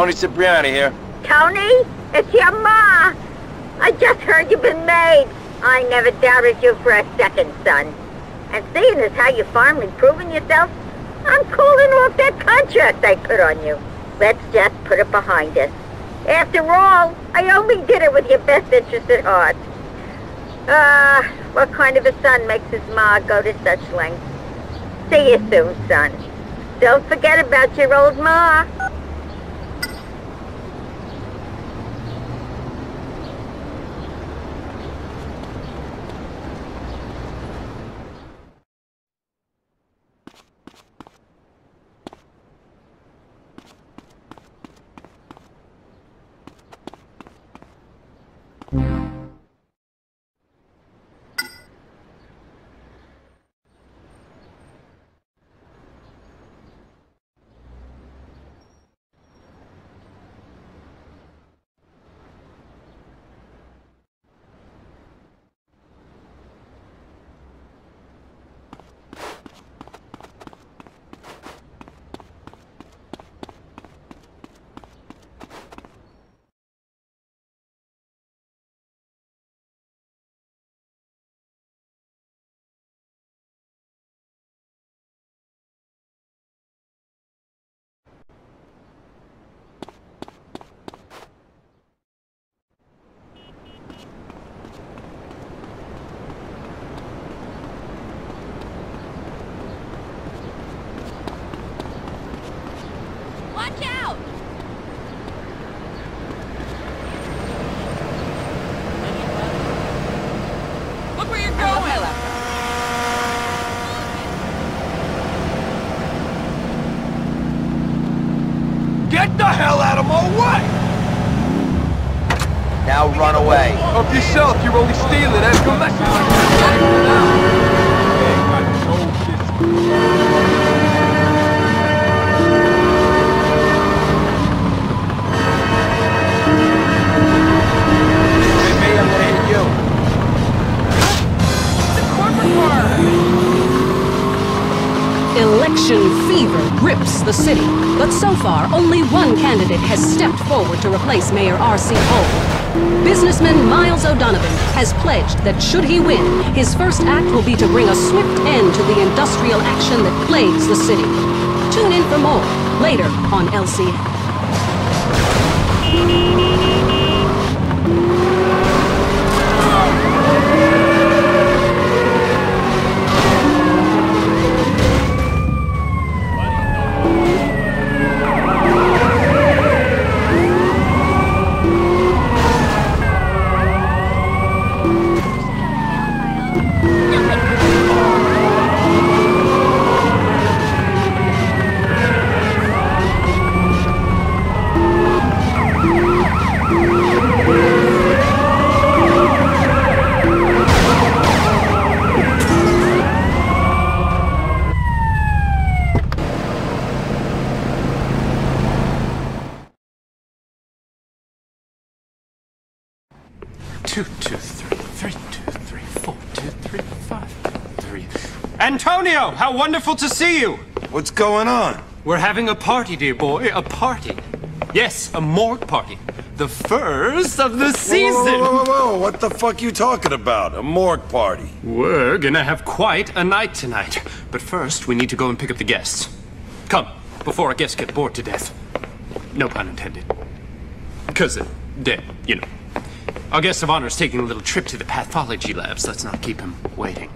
Toni Cipriani here. Toni, it's your ma. I just heard you've been made. I never doubted you for a second, son. And seeing as how you've finally proven yourself, I'm calling off that contract I put on you. Let's just put it behind us. After all, I only did it with your best interest at heart. Ah, uh, what kind of a son makes his ma go to such lengths? See you soon, son. Don't forget about your old ma. You're only stealing. Ask a Election fever grips the city, but so far only one candidate has stepped forward to replace Mayor R.C. Hole. Businessman Miles O'Donovan has pledged that should he win, his first act will be to bring a swift end to the industrial action that plagues the city. Tune in for more later on LCN. How wonderful to see you! What's going on? We're having a party, dear boy, a party. Yes, a morgue party. The first of the season! Whoa, whoa, whoa, whoa, what the fuck are you talking about? A morgue party? We're gonna have quite a night tonight. But first, we need to go and pick up the guests. Come, before our guests get bored to death. No pun intended. Cause uh, they're dead, you know. Our guest of honor is taking a little trip to the pathology labs. Let's not keep him waiting.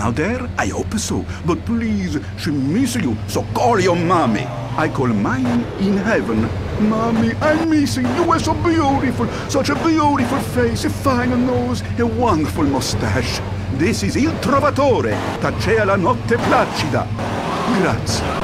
now there? I hope so. But please, she miss you, so call your mommy. I call mine in heaven. Mommy, I'm missing you. You're so beautiful. Such a beautiful face, a fine nose, a wonderful mustache. This is Il Trovatore. Tacea la notte placida. Grazie.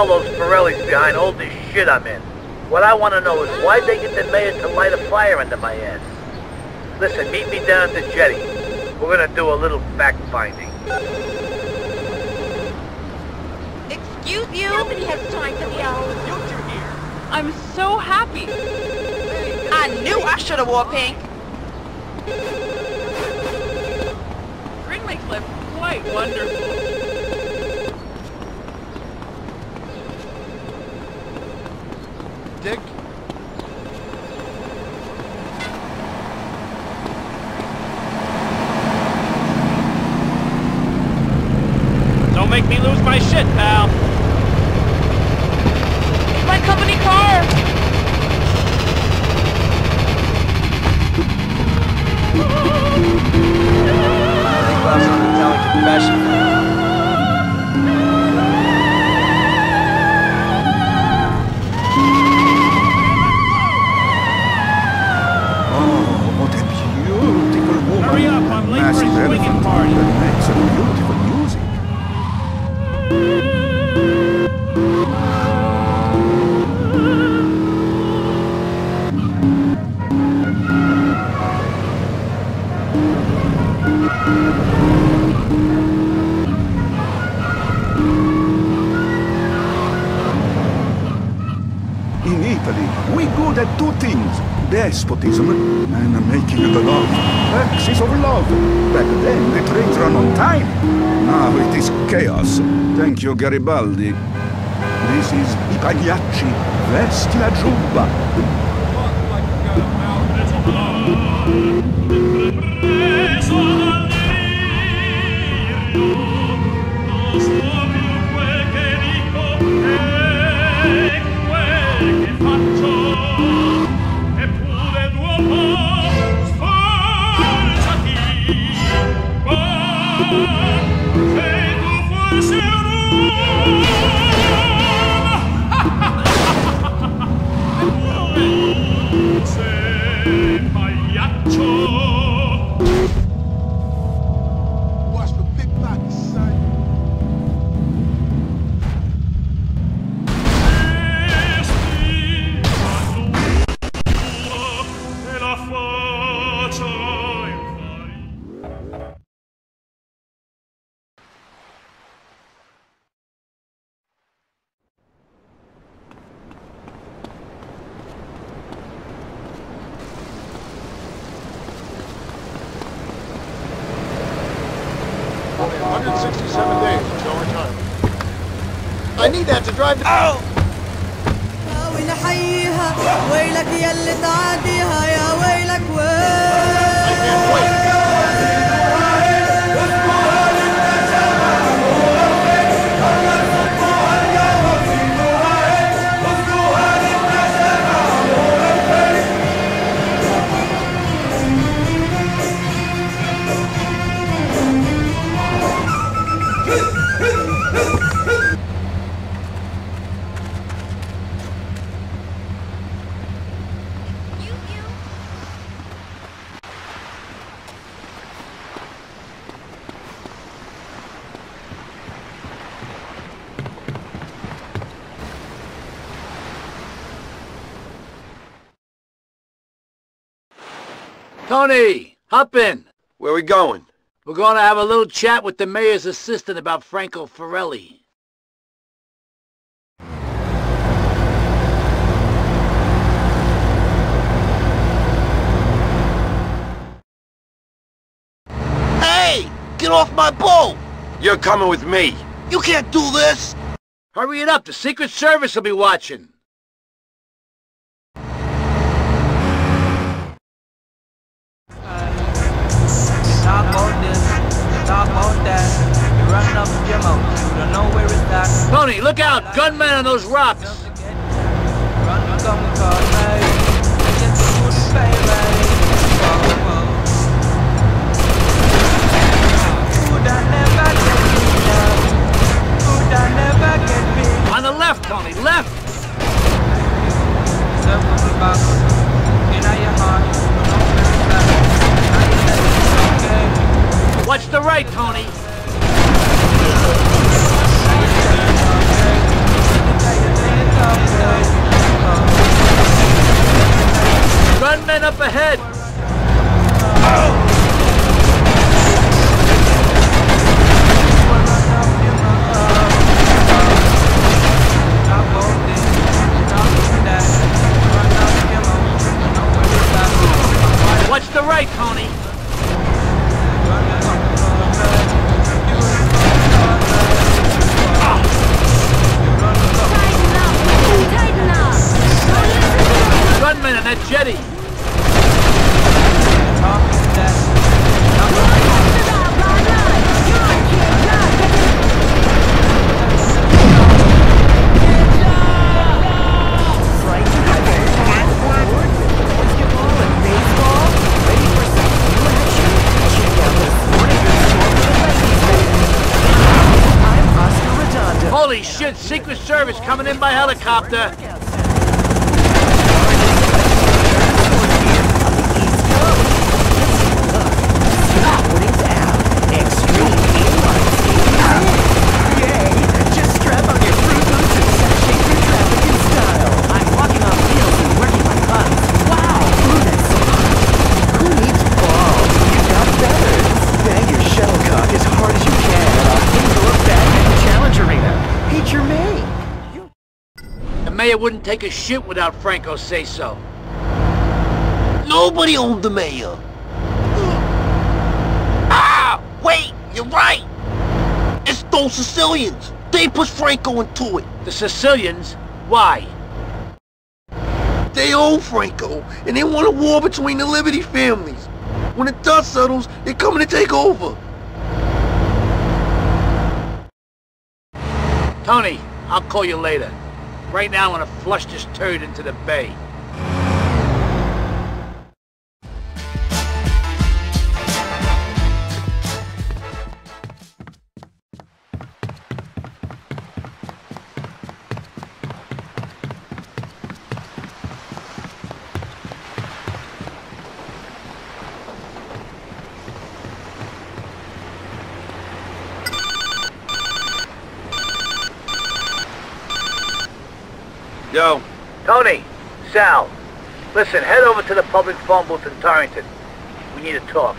smell those Forellis behind all this shit I'm in. What I want to know is why'd they get the mayor to light a fire under my ass? Listen, meet me down at the jetty. We're gonna do a little fact-finding. Excuse you? Nobody has time for the. You two here. I'm so happy. I knew I should have wore pink. Green makes quite wonderful. Garibaldi. This is I Ipagliacci, Vesti la Giubba. Preso Oh! Toni, hop in. Where we going? We're going to have a little chat with the mayor's assistant about Franco Forelli. Hey! Get off my boat! You're coming with me. You can't do this! Hurry it up, the Secret Service will be watching. Look out! Gunmen on those rocks! On the left, call Left! Watch the right. Whoa, Gunmen up ahead! Watch in by helicopter! Mayor wouldn't take a shit without Franco say so. Nobody owned the mayor. Ah! Wait, you're right. It's Those Sicilians! They pushed Franco into it! The Sicilians? Why? They owe Franco, and they want a war between the Liberty families. When the dust settles, they're coming to take over. Toni, I'll call you later. Right now I want to flush this turd into the bay. Sal, listen, head over to the public phone booth in Torrington. We need to talk.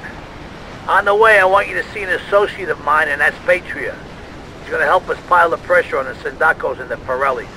On the way, I want you to see an associate of mine, and that's Patria. He's going to help us pile the pressure on the Sindaccos and the Forellis.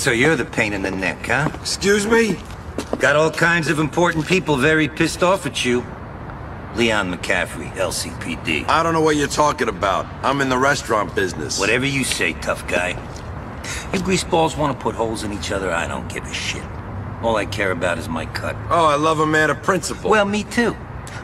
So you're the pain in the neck, huh? Excuse me? Got all kinds of important people very pissed off at you. Leon McAffrey, LCPD. I don't know what you're talking about. I'm in the restaurant business. Whatever you say, tough guy. You greaseballs want to put holes in each other, I don't give a shit. All I care about is my cut. Oh, I love a man of principle. Well, me too.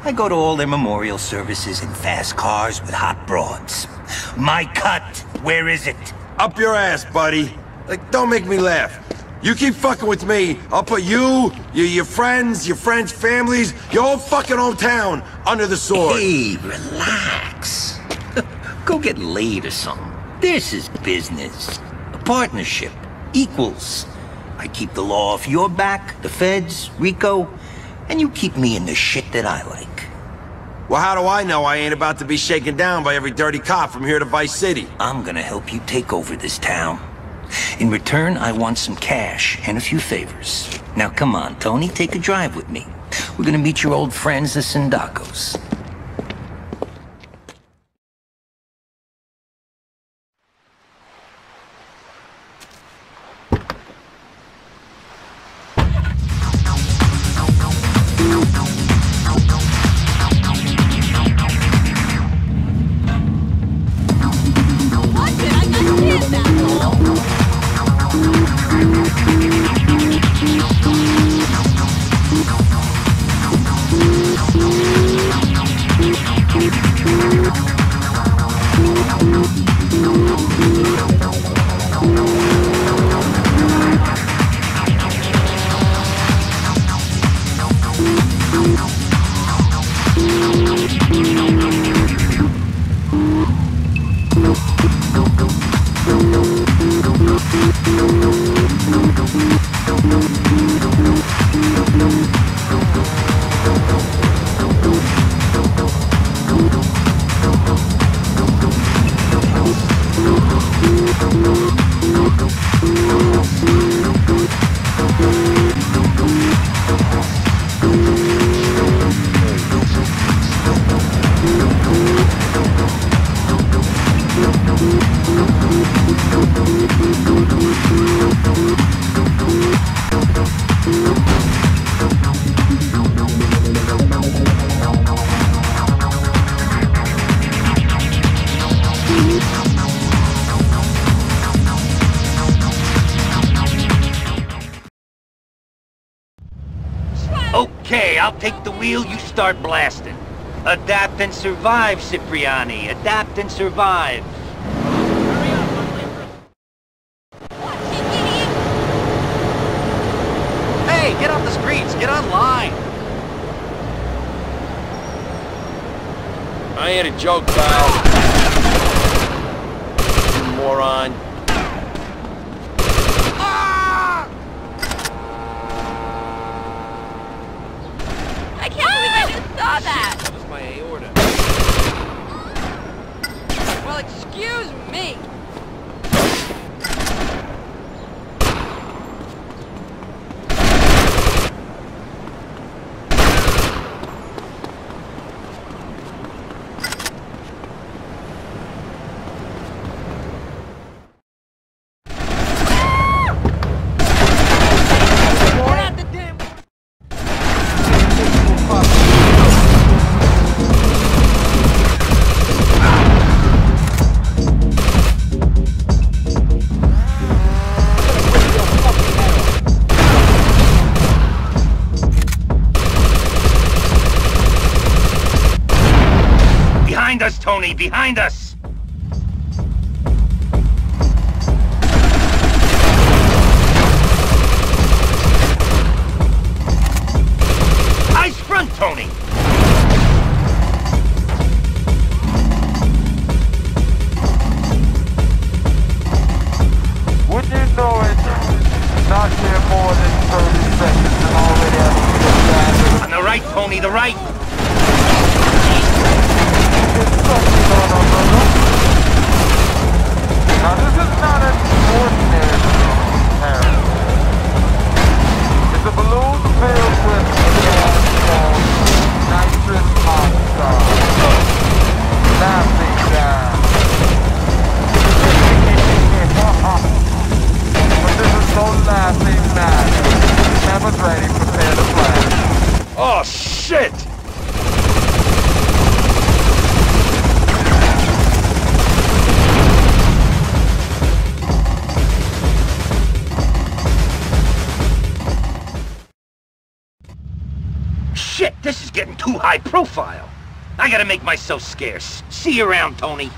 I go to all their memorial services in fast cars with hot broads. My cut, where is it? Up your ass, buddy. Like, don't make me laugh. You keep fucking with me, I'll put you, your, your friends, your friends' families, your whole fucking hometown under the sword. Hey, relax. Go get laid or something. This is business. A partnership. Equals. I keep the law off your back, the feds, Rico, and you keep me in the shit that I like. Well, how do I know I ain't about to be shaken down by every dirty cop from here to Vice City? I'm gonna help you take over this town. In return, I want some cash and a few favors. Now come on, Toni, take a drive with me. We're gonna meet your old friends, the Sindaccos. Start blasting. Adapt and survive, Cipriani. Adapt and survive. Hey, get off the streets, get online. I ain't a joke, pal. You moron. I can't believe I just saw that! That was my aorta. Well, excuse me! Behind us, behind us! Profile. I gotta make myself scarce. See you around, Toni.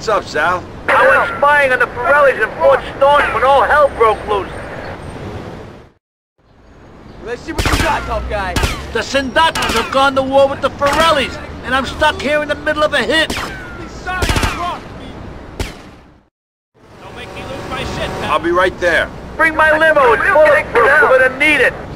What's up, Sal? I went spying on the Forellis in Fort Staunton when all hell broke loose. Let's see what you got, tough guy. The Sindaccos have gone to war with the Forellis, and I'm stuck here in the middle of a hit. Don't make me lose my shit, pal. I'll be right there. Bring my limo, it's bulletproof, we're gonna need it.